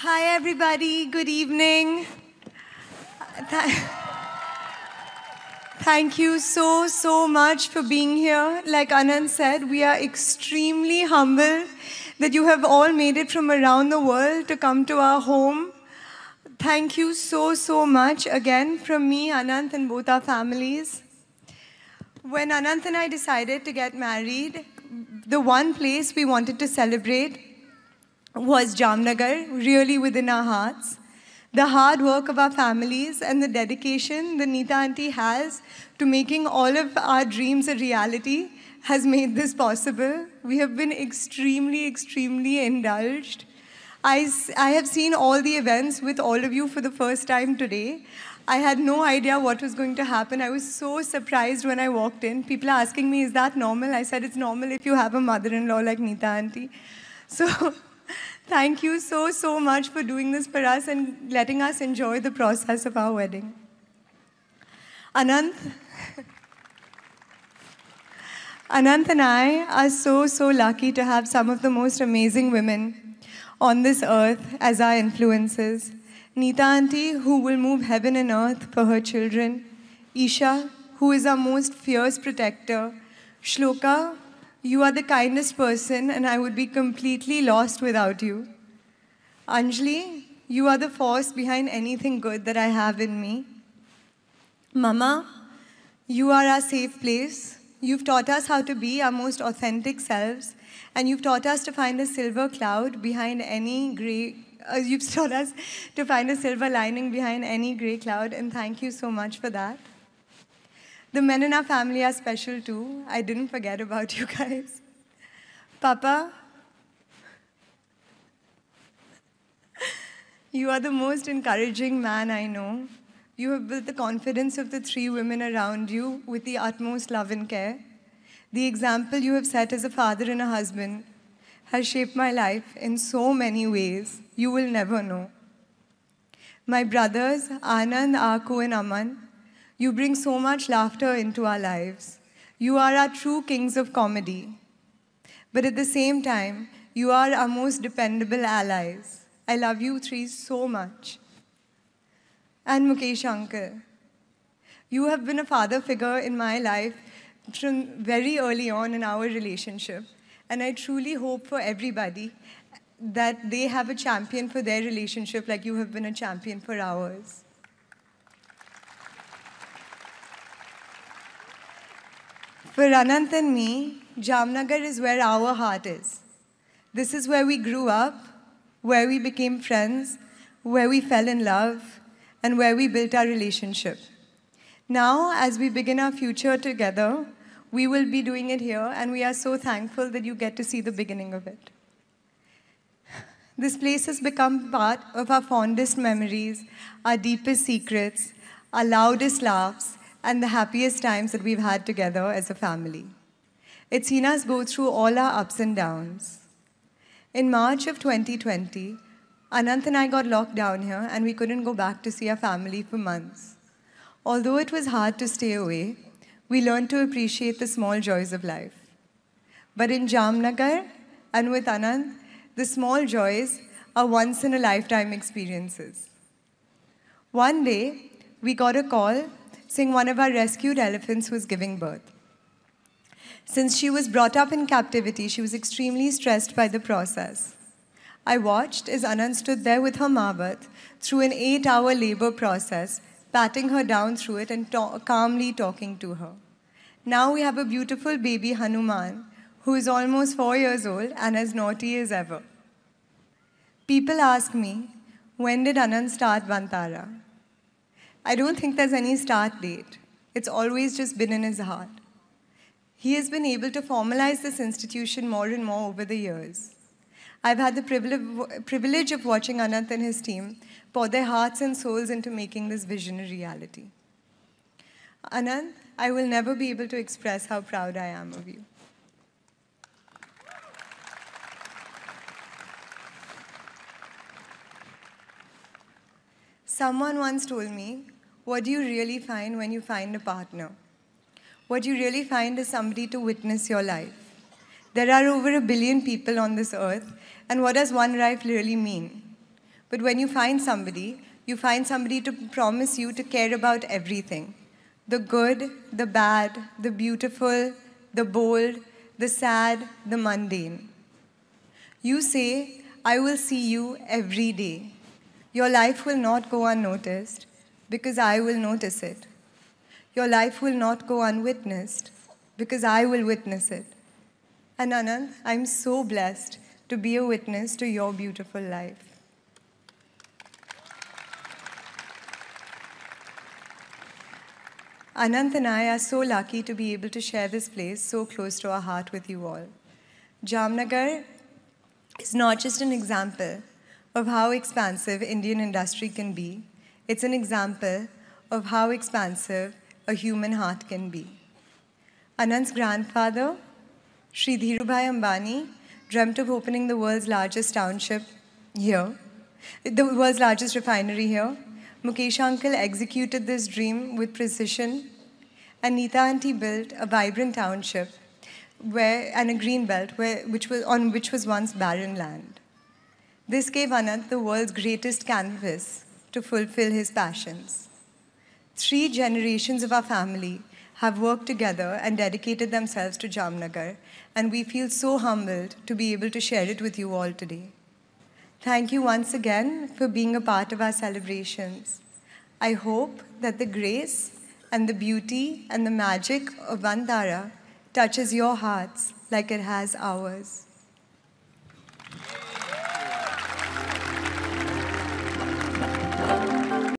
Hi, everybody. Good evening. Thank you so, so much for being here. Like Anand said, we are extremely humbled that you have all made it from around the world to come to our home. Thank you so, so much again from me, Anant, and both our families. When Anant and I decided to get married, the one place we wanted to celebrate was Jamnagar, really within our hearts. The hard work of our families and the dedication the Nita auntie has to making all of our dreams a reality has made this possible. We have been extremely, extremely indulged. I, I have seen all the events with all of you for the first time today. I had no idea what was going to happen. I was so surprised when I walked in. People are asking me, is that normal? I said, it's normal if you have a mother-in-law like Nita auntie. So thank you so, so much for doing this for us and letting us enjoy the process of our wedding. Anant, Anant and I are so, so lucky to have some of the most amazing women on this earth as our influences. Nita auntie, who will move heaven and earth for her children. Isha, who is our most fierce protector. Shloka, you are the kindest person, and I would be completely lost without you. Anjali, you are the force behind anything good that I have in me. Mama, you are our safe place. You've taught us how to be our most authentic selves, and you've taught us to find a silver cloud behind any gray. Uh, you've taught us to find a silver lining behind any gray cloud, and thank you so much for that. The men in our family are special too. I didn't forget about you guys. Papa, you are the most encouraging man I know. You have built the confidence of the three women around you with the utmost love and care. The example you have set as a father and a husband has shaped my life in so many ways you will never know. My brothers, Anand, Aku, and Aman, you bring so much laughter into our lives. You are our true kings of comedy. But at the same time, you are our most dependable allies. I love you three so much. And Mukesh Uncle, you have been a father figure in my life from very early on in our relationship. And I truly hope for everybody that they have a champion for their relationship like you have been a champion for ours. For Anant and me, Jamnagar is where our heart is. This is where we grew up, where we became friends, where we fell in love, and where we built our relationship. Now, as we begin our future together, we will be doing it here, and we are so thankful that you get to see the beginning of it. This place has become part of our fondest memories, our deepest secrets, our loudest laughs, and the happiest times that we've had together as a family. It's seen us go through all our ups and downs. In March of 2020, Anant and I got locked down here and we couldn't go back to see our family for months. Although it was hard to stay away, we learned to appreciate the small joys of life. But in Jamnagar and with Anant, the small joys are once in a lifetime experiences. One day, we got a call saying one of our rescued elephants was giving birth. Since she was brought up in captivity, she was extremely stressed by the process. I watched as Anant stood there with her mahout through an eight hour labor process, patting her down through it and ta- calmly talking to her. Now we have a beautiful baby Hanuman who is almost four years old and as naughty as ever. People ask me, when did Anant start Vantara? I don't think there's any start date. It's always just been in his heart. He has been able to formalize this institution more and more over the years. I've had the privilege, of watching Anant and his team pour their hearts and souls into making this vision a reality. Anant, I will never be able to express how proud I am of you. Someone once told me, What do you really find when you find a partner? What you really find is somebody to witness your life. There are over a billion people on this earth, and what does one life really mean? But when you find somebody, you find somebody to promise you to care about everything the good, the bad, the beautiful, the bold, the sad, the mundane. You say, I will see you every day. Your life will not go unnoticed because I will notice it. Your life will not go unwitnessed because I will witness it. And Anant, I'm so blessed to be a witness to your beautiful life. Anant and I are so lucky to be able to share this place so close to our heart with you all. Jamnagar is not just an example of how expansive Indian industry can be, it's an example of how expansive a human heart can be. Anant's grandfather, Sri Dhirubhai Ambani, dreamt of opening the world's largest township here, the world's largest refinery here. Mukesh uncle executed this dream with precision, and Nita auntie built a vibrant township where, and a green belt where, which was, on which was once barren land. This gave Anand the world's greatest canvas to fulfill his passions. Three generations of our family have worked together and dedicated themselves to Jamnagar, and we feel so humbled to be able to share it with you all today. Thank you once again for being a part of our celebrations. I hope that the grace and the beauty and the magic of Vantara touches your hearts like it has ours.